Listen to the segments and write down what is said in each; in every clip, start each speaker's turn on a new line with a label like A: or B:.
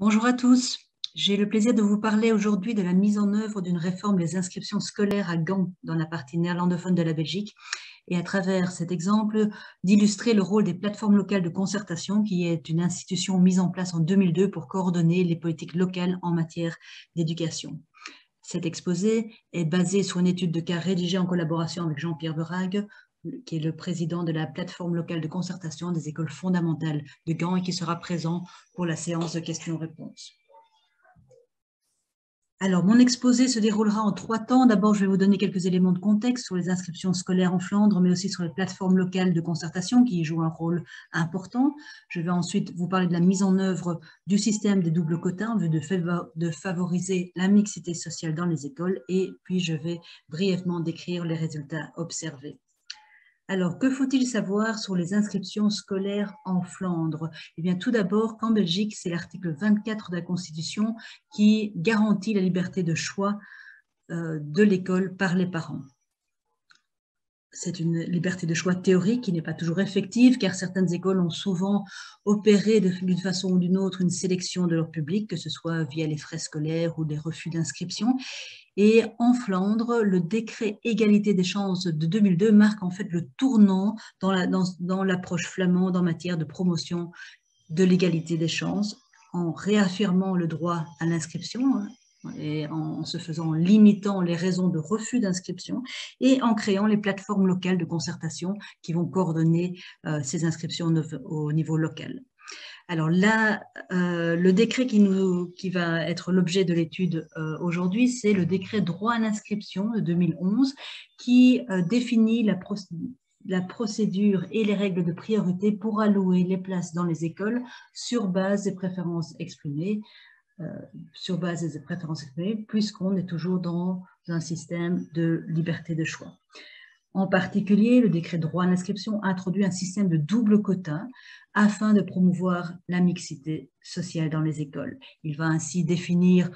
A: Bonjour à tous. J'ai le plaisir de vous parler aujourd'hui de la mise en œuvre d'une réforme des inscriptions scolaires à Gand, dans la partie néerlandophone de la Belgique, et à travers cet exemple, d'illustrer le rôle des plateformes locales de concertation, qui est une institution mise en place en 2002 pour coordonner les politiques locales en matière d'éducation. Cet exposé est basé sur une étude de cas rédigée en collaboration avec Jean-Pierre Verhague, qui est le président de la plateforme locale de concertation des écoles fondamentales de Gand et qui sera présent pour la séance de questions-réponses. Alors, mon exposé se déroulera en trois temps. D'abord, je vais vous donner quelques éléments de contexte sur les inscriptions scolaires en Flandre, mais aussi sur les plateformes locales de concertation qui jouent un rôle important. Je vais ensuite vous parler de la mise en œuvre du système des doubles quotas en vue de favoriser la mixité sociale dans les écoles et puis je vais brièvement décrire les résultats observés. Alors, que faut-il savoir sur les inscriptions scolaires en Flandre? Eh bien, tout d'abord, qu'en Belgique, c'est l'article 24 de la Constitution qui garantit la liberté de choix euh, de l'école par les parents. C'est une liberté de choix théorique qui n'est pas toujours effective, car certaines écoles ont souvent opéré d'une façon ou d'une autre une sélection de leur public, que ce soit via les frais scolaires ou des refus d'inscription. Et en Flandre, le décret égalité des chances de 2002 marque en fait le tournant dans l'approche la, dans, flamande en matière de promotion de l'égalité des chances, en réaffirmant le droit à l'inscription hein, et en, se faisant limitant les raisons de refus d'inscription et en créant les plateformes locales de concertation qui vont coordonner euh, ces inscriptions au niveau local. Alors là, euh, le décret qui, va être l'objet de l'étude euh, aujourd'hui, c'est le décret droit à l'inscription de 2011 qui euh, définit la, la, procédure et les règles de priorité pour allouer les places dans les écoles sur base des préférences exprimées, sur base des préférences exprimées, puisqu'on est toujours dans un système de liberté de choix. En particulier, le décret droit à l'inscription introduit un système de double quota afin de promouvoir la mixité sociale dans les écoles. Il va ainsi définir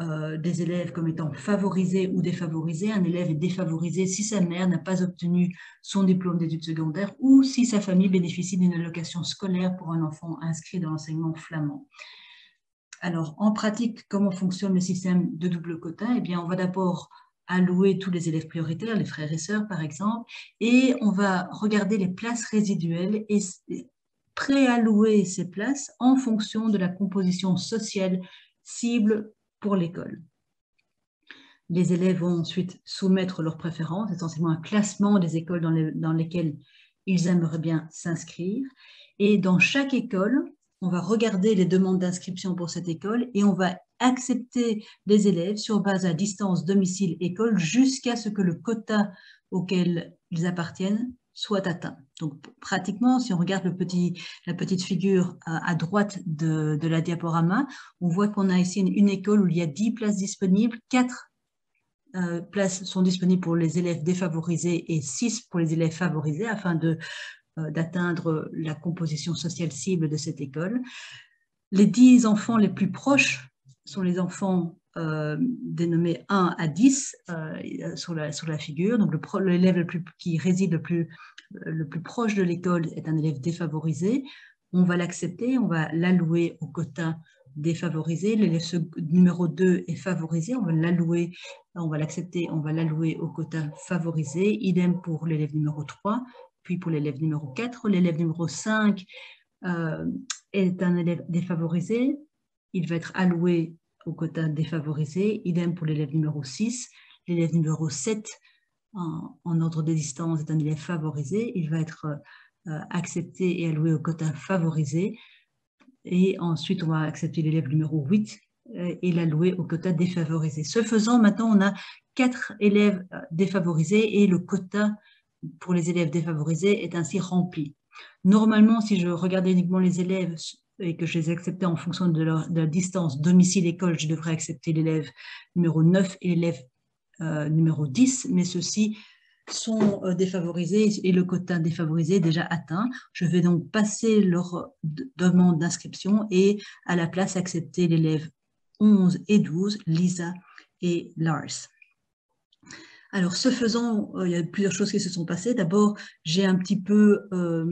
A: euh, des élèves comme étant favorisés ou défavorisés. Un élève est défavorisé si sa mère n'a pas obtenu son diplôme d'études secondaires ou si sa famille bénéficie d'une allocation scolaire pour un enfant inscrit dans l'enseignement flamand. Alors, en pratique, comment fonctionne le système de double quota? Eh bien, on va d'abord allouer tous les élèves prioritaires, les frères et sœurs par exemple, et on va regarder les places résiduelles et préallouer ces places en fonction de la composition sociale cible pour l'école. Les élèves vont ensuite soumettre leurs préférences, essentiellement un classement des écoles dans, dans lesquelles ils aimeraient bien s'inscrire. Et dans chaque école, on va regarder les demandes d'inscription pour cette école et on va accepter les élèves sur base à distance domicile-école jusqu'à ce que le quota auquel ils appartiennent soit atteint. Donc pratiquement, si on regarde la petite figure à, droite de, la diaporama, on voit qu'on a ici une, école où il y a 10 places disponibles, 4 euh, places sont disponibles pour les élèves défavorisés et 6 pour les élèves favorisés afin de, d'atteindre la composition sociale cible de cette école. Les 10 enfants les plus proches sont les enfants euh, dénommés 1 à 10 euh, sur, la, sur la figure. Donc l'élève le, plus, qui réside le plus, le plus proche de l'école est un élève défavorisé. On va l'accepter, on va l'allouer au quota défavorisé. L'élève numéro 2 est favorisé, on va l'allouer, on va l'accepter, on va l'allouer au quota favorisé. Idem pour l'élève numéro 3, pour l'élève numéro 4. L'élève numéro 5 euh, est un élève défavorisé, il va être alloué au quota défavorisé. Idem pour l'élève numéro 6. L'élève numéro 7, en, ordre de distance, est un élève favorisé. Il va être euh, accepté et alloué au quota favorisé. Et ensuite, on va accepter l'élève numéro 8 euh, et l'allouer au quota défavorisé. Ce faisant, maintenant, on a quatre élèves défavorisés et le quota pour les élèves défavorisés est ainsi rempli. Normalement, si je regardais uniquement les élèves et que je les acceptais en fonction de, la distance domicile-école, je devrais accepter l'élève numéro 9 et l'élève euh, numéro 10, mais ceux-ci sont euh, défavorisés et le quota défavorisé est déjà atteint. Je vais donc passer leur demande d'inscription et à la place accepter l'élève 11 et 12, Lisa et Lars. Alors, ce faisant, euh, il y a plusieurs choses qui se sont passées. D'abord, j'ai un petit peu euh,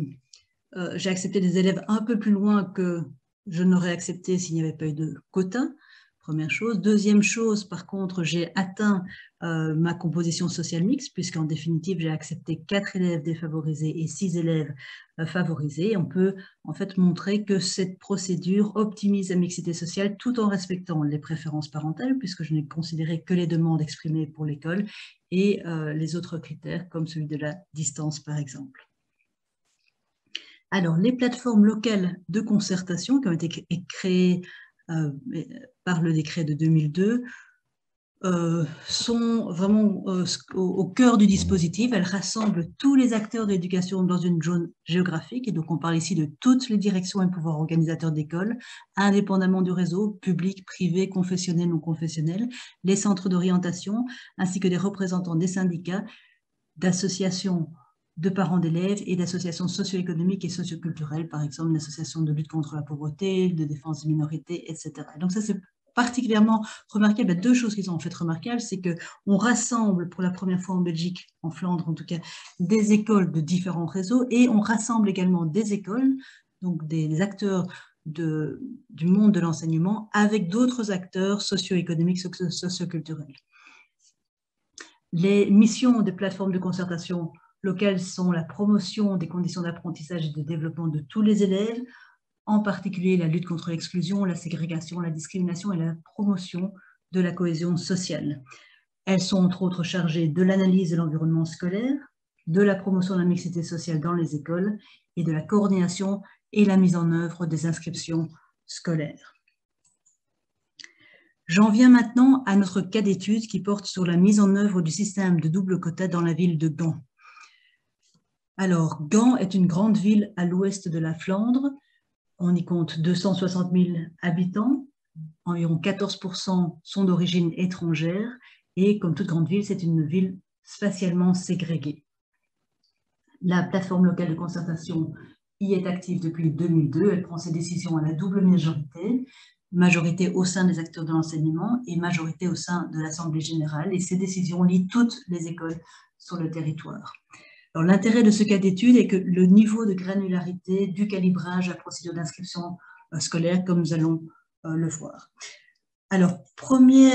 A: euh, j'ai accepté des élèves un peu plus loin que je n'aurais accepté s'il n'y avait pas eu de quota. Première chose. Deuxième chose, par contre, j'ai atteint euh, ma composition sociale mixte, puisqu'en définitive, j'ai accepté quatre élèves défavorisés et six élèves euh, favorisés. On peut en fait montrer que cette procédure optimise la mixité sociale tout en respectant les préférences parentales, puisque je n'ai considéré que les demandes exprimées pour l'école et euh, les autres critères, comme celui de la distance, par exemple. Alors, les plateformes locales de concertation qui ont été créées par le décret de 2002 euh, sont vraiment euh, au, cœur du dispositif. Elles rassemblent tous les acteurs de l'éducation dans une zone géographique. Et donc, on parle ici de toutes les directions et pouvoirs organisateurs d'école, indépendamment du réseau, public, privé, confessionnel, non confessionnel, les centres d'orientation, ainsi que des représentants des syndicats, d'associations de parents d'élèves et d'associations socio-économiques et socioculturelles, par exemple l'association de lutte contre la pauvreté, de défense des minorités, etc. Donc ça, c'est particulièrement remarquable. Deux choses qui sont en fait remarquables, c'est qu'on rassemble pour la première fois en Belgique, en Flandre en tout cas, des écoles de différents réseaux et on rassemble également des écoles, donc des acteurs de, du monde de l'enseignement avec d'autres acteurs socio-économiques, socioculturels. Les missions des plateformes de concertation locales sont la promotion des conditions d'apprentissage et de développement de tous les élèves, en particulier la lutte contre l'exclusion, la ségrégation, la discrimination et la promotion de la cohésion sociale. Elles sont entre autres chargées de l'analyse de l'environnement scolaire, de la promotion de la mixité sociale dans les écoles et de la coordination et la mise en œuvre des inscriptions scolaires. J'en viens maintenant à notre cas d'étude qui porte sur la mise en œuvre du système de double quota dans la ville de Gand. Alors, Gand est une grande ville à l'ouest de la Flandre. On y compte 260 000 habitants. Environ 14% sont d'origine étrangère. Et comme toute grande ville, c'est une ville spatialement ségrégée. La plateforme locale de concertation y est active depuis 2002. Elle prend ses décisions à la double majorité, majorité au sein des acteurs de l'enseignement et majorité au sein de l'Assemblée générale. Et ces décisions lient toutes les écoles sur le territoire. L'intérêt de ce cas d'étude est que le niveau de granularité du calibrage à procédure d'inscription euh, scolaire, comme nous allons euh, le voir. Alors, premier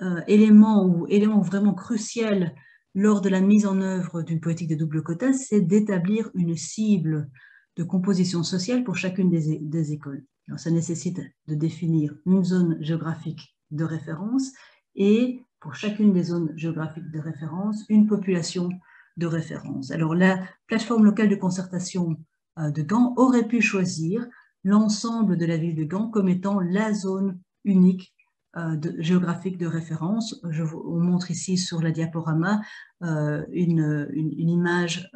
A: euh, élément ou élément vraiment crucial lors de la mise en œuvre d'une politique de double quota, c'est d'établir une cible de composition sociale pour chacune des, des écoles. Alors, ça nécessite de définir une zone géographique de référence et pour chacune des zones géographiques de référence, une population de référence. Alors, la plateforme locale de concertation euh, de Gand aurait pu choisir l'ensemble de la ville de Gand comme étant la zone unique euh, géographique de référence. Je vous montre ici sur la diaporama euh, une, image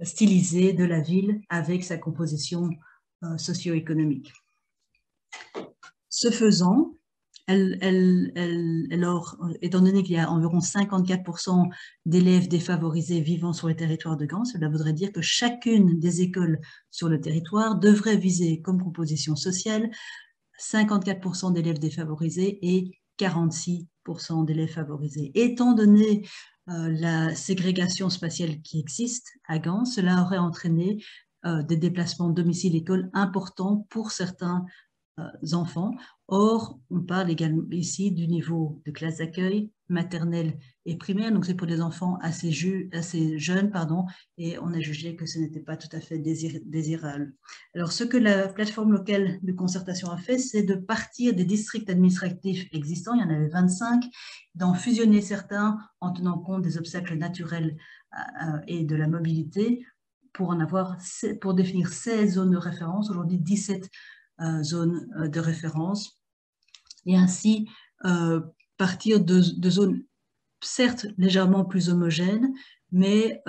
A: stylisée de la ville avec sa composition socio-économique. Ce faisant, alors, étant donné qu'il y a environ 54% d'élèves défavorisés vivant sur le territoire de Gand, cela voudrait dire que chacune des écoles sur le territoire devrait viser comme composition sociale 54% d'élèves défavorisés et 46% d'élèves favorisés. Étant donné euh, la ségrégation spatiale qui existe à Gand, cela aurait entraîné euh, des déplacements domicile-école importants pour certains enfants. Or, on parle également ici du niveau de classe d'accueil maternelle et primaire, donc c'est pour des enfants assez, assez, jeunes, pardon, et on a jugé que ce n'était pas tout à fait désirable. Alors, ce que la plateforme locale de concertation a fait, c'est de partir des districts administratifs existants, il y en avait 25, d'en fusionner certains en tenant compte des obstacles naturels euh, euh, et de la mobilité pour en avoir, pour définir 16 zones de référence, aujourd'hui 17 euh, zone euh, de référence et ainsi euh, partir de, zones certes légèrement plus homogènes, mais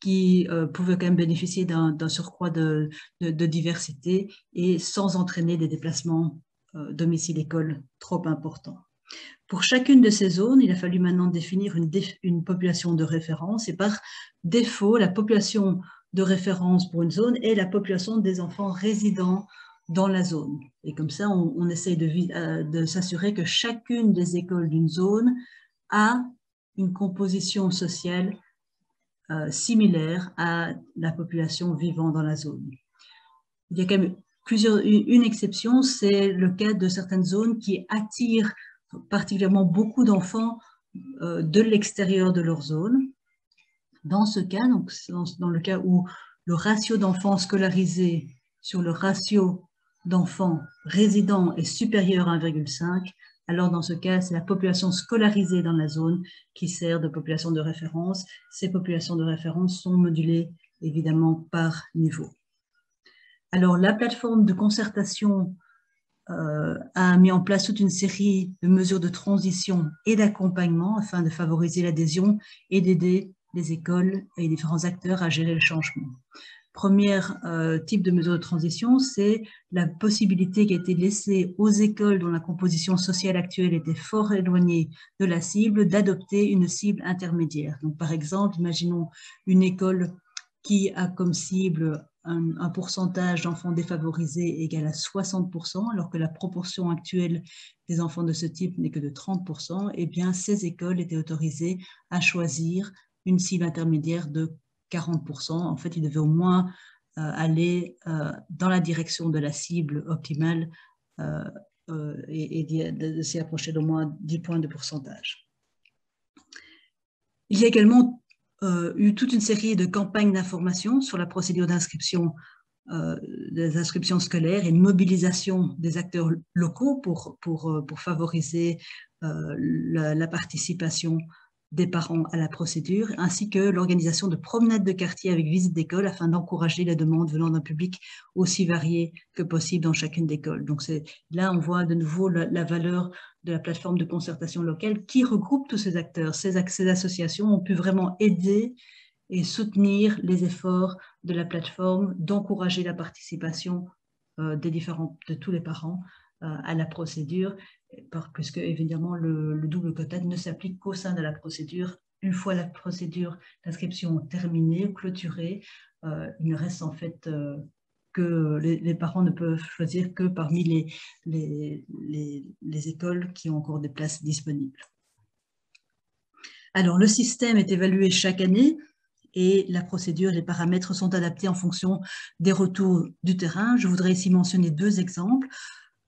A: qui pouvaient quand même bénéficier d'un surcroît de, diversité et sans entraîner des déplacements domicile-école trop importants. Pour chacune de ces zones, il a fallu maintenant définir une, une, population de référence et par défaut, la population de référence pour une zone est la population des enfants résidents dans la zone. Et comme ça, on, essaye euh, de, s'assurer que chacune des écoles d'une zone a une composition sociale euh, similaire à la population vivant dans la zone. Il y a quand même Plusieurs, une exception, c'est le cas de certaines zones qui attirent particulièrement beaucoup d'enfants euh, de l'extérieur de leur zone. Dans ce cas, donc dans, le cas où le ratio d'enfants scolarisés sur le ratio d'enfants résidents est supérieur à 1,5, alors dans ce cas, c'est la population scolarisée dans la zone qui sert de population de référence. Ces populations de référence sont modulées évidemment par niveau. Alors la plateforme de concertation euh, a mis en place toute une série de mesures de transition et d'accompagnement afin de favoriser l'adhésion et d'aider les écoles et les différents acteurs à gérer le changement. Premier euh, type de mesure de transition, c'est la possibilité qui a été laissée aux écoles dont la composition sociale actuelle était fort éloignée de la cible d'adopter une cible intermédiaire. Par exemple, imaginons une école qui a comme cible un, un pourcentage d'enfants défavorisés égal à 60%, alors que la proportion actuelle des enfants de ce type n'est que de 30%, eh bien, ces écoles étaient autorisées à choisir une cible intermédiaire de 40%. En fait, ils devaient au moins euh, aller euh, dans la direction de la cible optimale euh, et, s'y approcher d'au moins 10 points de pourcentage. Il y a également eu toute une série de campagnes d'information sur la procédure d'inscription des inscriptions scolaires et une mobilisation des acteurs locaux pour, favoriser la, participation des parents à la procédure, ainsi que l'organisation de promenades de quartier avec visite d'école afin d'encourager la demande venant d'un public aussi varié que possible dans chacune des écoles. Donc là, on voit de nouveau la, valeur de la plateforme de concertation locale qui regroupe tous ces acteurs. Ces, associations ont pu vraiment aider et soutenir les efforts de la plateforme d'encourager la participation euh, des différents, de tous les parents à la procédure puisque évidemment le, double quota ne s'applique qu'au sein de la procédure. Une fois la procédure d'inscription terminée, clôturée, euh, il ne reste en fait euh, que les, parents ne peuvent choisir que parmi les, les, les, écoles qui ont encore des places disponibles. Alors, le système est évalué chaque année et la procédure, les paramètres sont adaptés en fonction des retours du terrain. Je voudrais ici mentionner deux exemples.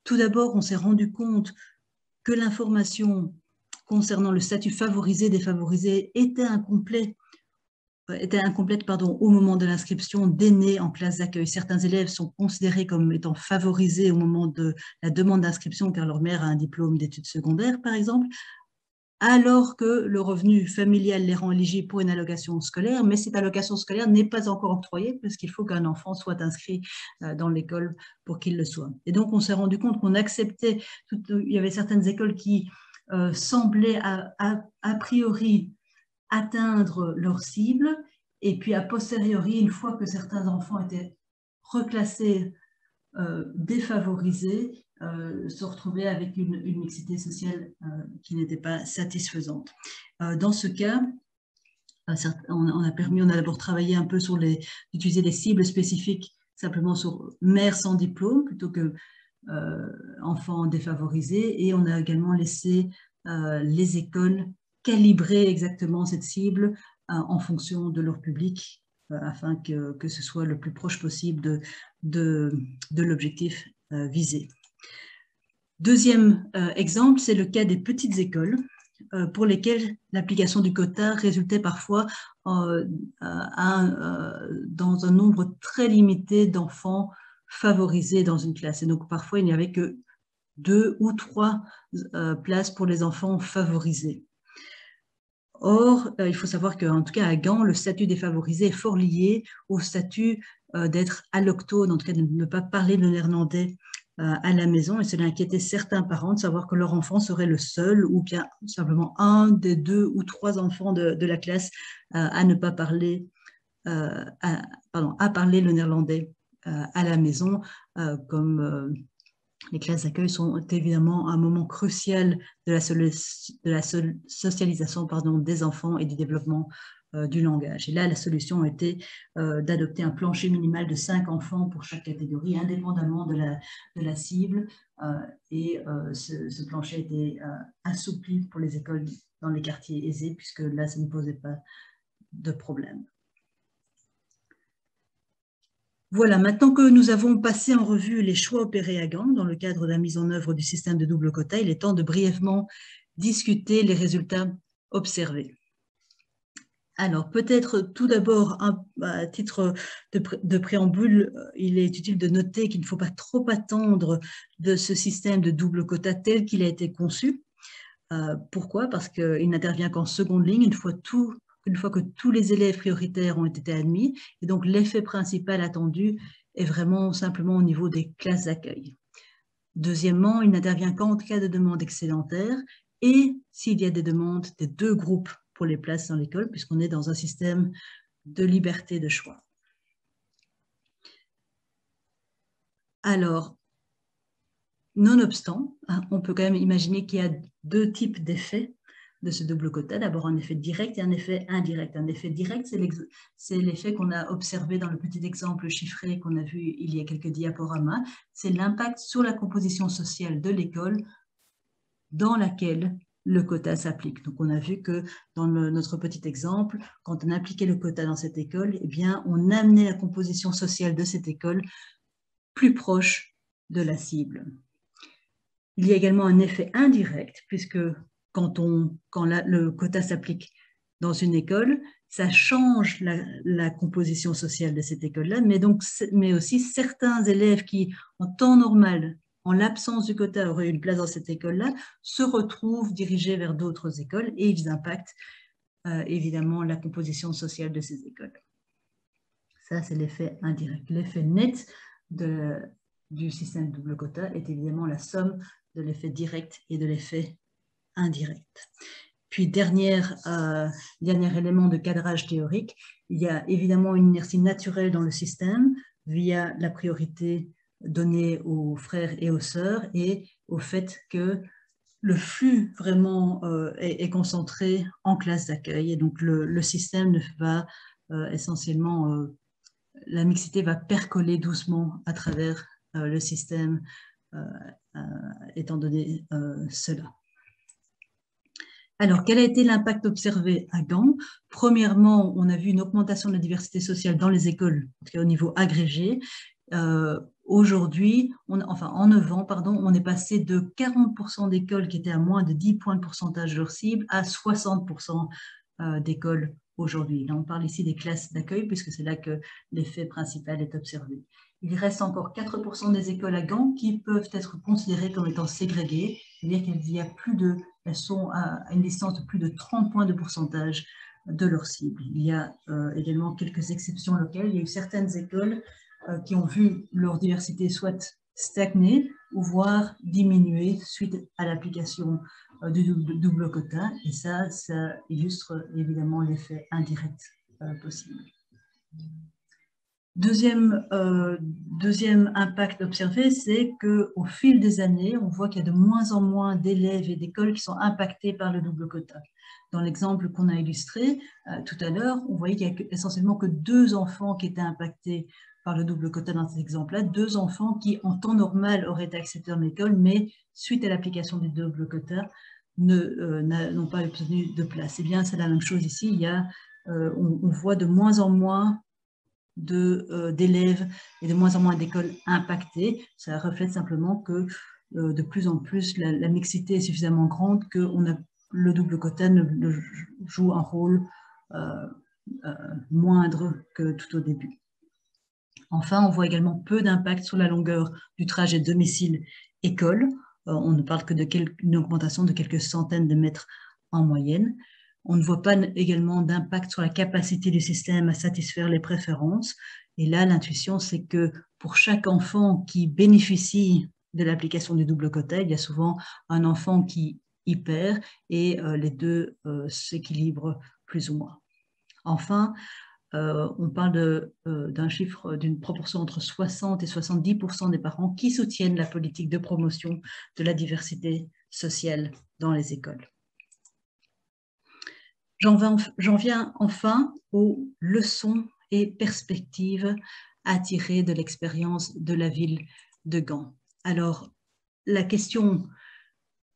A: Tout d'abord, on s'est rendu compte que l'information concernant le statut favorisé, défavorisé était incomplète était incomplète au moment de l'inscription d'aînés en classe d'accueil. Certains élèves sont considérés comme étant favorisés au moment de la demande d'inscription car leur mère a un diplôme d'études secondaires, par exemple, alors que le revenu familial les rend éligibles pour une allocation scolaire, mais cette allocation scolaire n'est pas encore octroyée parce qu'il faut qu'un enfant soit inscrit euh, dans l'école pour qu'il le soit. Et donc, on s'est rendu compte qu'on acceptait, il y avait certaines écoles qui euh, semblaient a, priori atteindre leur cible, et puis a posteriori, une fois que certains enfants étaient reclassés euh, défavorisés, euh, se retrouver avec une, mixité sociale euh, qui n'était pas satisfaisante. Euh, dans ce cas, on, a permis, on a d'abord travaillé un peu sur les, utiliser des cibles spécifiques simplement sur mères sans diplôme plutôt que enfants défavorisés et on a également laissé les écoles calibrer exactement cette cible en fonction de leur public afin que, que, ce soit le plus proche possible de, de l'objectif visé. Deuxième euh, exemple, c'est le cas des petites écoles euh, pour lesquelles l'application du quota résultait parfois euh, dans un nombre très limité d'enfants favorisés dans une classe. Et donc parfois, il n'y avait que deux ou trois places pour les enfants favorisés. Or, il faut savoir qu'en tout cas à Gand, le statut défavorisé est fort lié au statut d'être alloctone, en tout cas de ne pas parler le néerlandais à la maison et cela inquiétait certains parents de savoir que leur enfant serait le seul ou bien simplement un des deux ou trois enfants de, la classe euh, à ne pas parler, euh, pardon, à parler le néerlandais à la maison, comme les classes d'accueil sont évidemment un moment crucial de la, de la socialisation pardon, des enfants et du développement euh, du langage. Et là, la solution était euh, d'adopter un plancher minimal de 5 enfants pour chaque catégorie, indépendamment de la, de la cible. Euh, et ce, ce, plancher était assoupli pour les écoles dans les quartiers aisés, puisque là, ça ne posait pas de problème. Voilà, maintenant que nous avons passé en revue les choix opérés à Gand dans le cadre de la mise en œuvre du système de double quota, il est temps de brièvement discuter les résultats observés. Alors, peut-être tout d'abord, à titre de, préambule, il est utile de noter qu'il ne faut pas trop attendre de ce système de double quota tel qu'il a été conçu. Euh, pourquoi? Parce qu'il n'intervient qu'en seconde ligne, une fois, une fois que tous les élèves prioritaires ont été admis. Et donc, l'effet principal attendu est vraiment simplement au niveau des classes d'accueil. Deuxièmement, il n'intervient qu'en cas de demande excédentaire et s'il y a des demandes des deux groupes pour les places dans l'école, puisqu'on est dans un système de liberté de choix. Alors, nonobstant, hein, on peut quand même imaginer qu'il y a deux types d'effets de ce double quota. D'abord un effet direct et un effet indirect. Un effet direct, c'est l'effet qu'on a observé dans le petit exemple chiffré qu'on a vu il y a quelques diaporamas. C'est l'impact sur la composition sociale de l'école dans laquelle le quota s'applique. Donc, on a vu que dans notre petit exemple, quand on appliquait le quota dans cette école, eh bien, on amenait la composition sociale de cette école plus proche de la cible. Il y a également un effet indirect, puisque quand, le quota s'applique dans une école, ça change la, la composition sociale de cette école-là, mais, mais aussi certains élèves qui, en temps normal, en l'absence du quota, aurait une place dans cette école-là, se retrouvent dirigés vers d'autres écoles et ils impactent euh, évidemment la composition sociale de ces écoles. Ça, c'est l'effet indirect. L'effet net du système double quota est évidemment la somme de l'effet direct et de l'effet indirect. Puis, euh, dernier élément de cadrage théorique, il y a évidemment une inertie naturelle dans le système via la priorité donné aux frères et aux sœurs et au fait que le flux vraiment euh, est, concentré en classe d'accueil. Et donc le, système va euh, essentiellement, euh, la mixité va percoler doucement à travers le système étant donné cela. Alors, quel a été l'impact observé à Gand? Premièrement, on a vu une augmentation de la diversité sociale dans les écoles, au niveau agrégé, euh, aujourd'hui, enfin en 9 ans, pardon, on est passé de 40% d'écoles qui étaient à moins de 10 points de pourcentage de leur cible à 60% euh, d'écoles aujourd'hui. On parle ici des classes d'accueil puisque c'est là que l'effet principal est observé. Il reste encore 4% des écoles à Gand qui peuvent être considérées comme étant ségrégées, c'est-à-dire qu'elles sont à une distance de plus de 30 points de pourcentage de leur cible. Il y a euh, également quelques exceptions locales. Il y a eu certaines écoles euh, qui ont vu leur diversité soit stagner ou voire diminuer suite à l'application euh, du double, quota. Et ça, ça illustre évidemment l'effet indirect euh, possible. Deuxième, deuxième impact observé, c'est qu'au fil des années, on voit qu'il y a de moins en moins d'élèves et d'écoles qui sont impactés par le double quota. Dans l'exemple qu'on a illustré tout à l'heure, on voyait qu'il y a essentiellement que deux enfants qui étaient impactés par le double quota dans cet exemple-là, deux enfants qui, en temps normal, auraient été acceptés en école, mais suite à l'application du double quota, euh, n'ont pas obtenu de place. Eh bien, c'est la même chose ici. Il y a, euh, on, voit de moins en moins euh, d'élèves et de moins en moins d'écoles impactées. Ça reflète simplement que de plus en plus, la, mixité est suffisamment grande que on a, le double quota ne, joue un rôle moindre que tout au début. Enfin, on voit également peu d'impact sur la longueur du trajet domicile-école. Euh, on ne parle que d'une augmentation de quelques centaines de mètres en moyenne. On ne voit pas également d'impact sur la capacité du système à satisfaire les préférences. Et là, l'intuition, c'est que pour chaque enfant qui bénéficie de l'application du double quota, il y a souvent un enfant qui y perd et euh, les deux euh, s'équilibrent plus ou moins. Enfin, euh, on parle d'un chiffre d'une proportion entre 60 et 70% des parents qui soutiennent la politique de promotion de la diversité sociale dans les écoles. J'en viens enfin aux leçons et perspectives à tirer de l'expérience de la ville de Gand. Alors, la question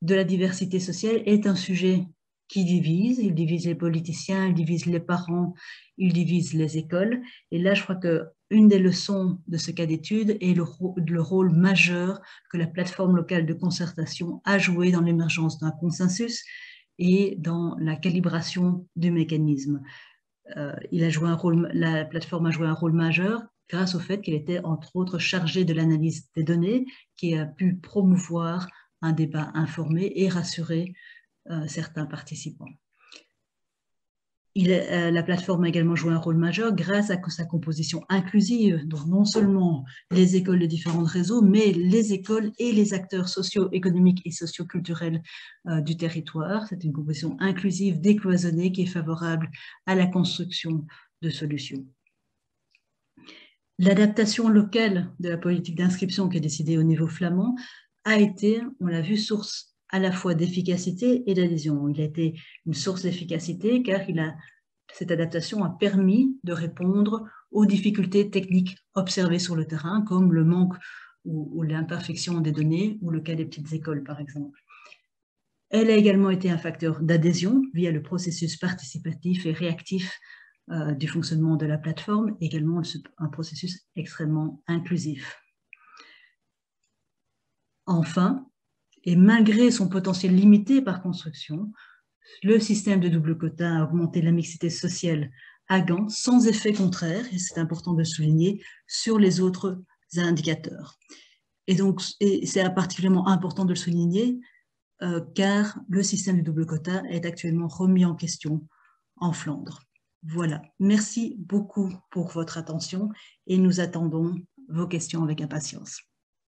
A: de la diversité sociale est un sujet qui divise. Il divise les politiciens, il divise les parents, il divise les écoles. Et là, je crois qu'une des leçons de ce cas d'étude est le, le, rôle majeur que la plateforme locale de concertation a joué dans l'émergence d'un consensus et dans la calibration du mécanisme. Euh, la plateforme a joué un rôle majeur grâce au fait qu'elle était entre autres chargée de l'analyse des données, qui a pu promouvoir un débat informé et rassurer euh, certains participants. Euh, la plateforme a également joué un rôle majeur grâce à sa composition inclusive, donc non seulement les écoles de différents réseaux, mais les écoles et les acteurs socio-économiques et socio-culturels euh, du territoire. C'est une composition inclusive, décloisonnée, qui est favorable à la construction de solutions. L'adaptation locale de la politique d'inscription qui est décidée au niveau flamand a été, on l'a vu, source à la fois d'efficacité et d'adhésion. Il a été une source d'efficacité car cette adaptation a permis de répondre aux difficultés techniques observées sur le terrain, comme le manque ou, l'imperfection des données ou le cas des petites écoles, par exemple. Elle a également été un facteur d'adhésion via le processus participatif et réactif euh, du fonctionnement de la plateforme, également un processus extrêmement inclusif. Enfin, et malgré son potentiel limité par construction, le système de double quota a augmenté la mixité sociale à Gand sans effet contraire, et c'est important de souligner, sur les autres indicateurs. Et donc, c'est particulièrement important de le souligner, euh, car le système de double quota est actuellement remis en question en Flandre. Voilà, merci beaucoup pour votre attention et nous attendons vos questions avec impatience.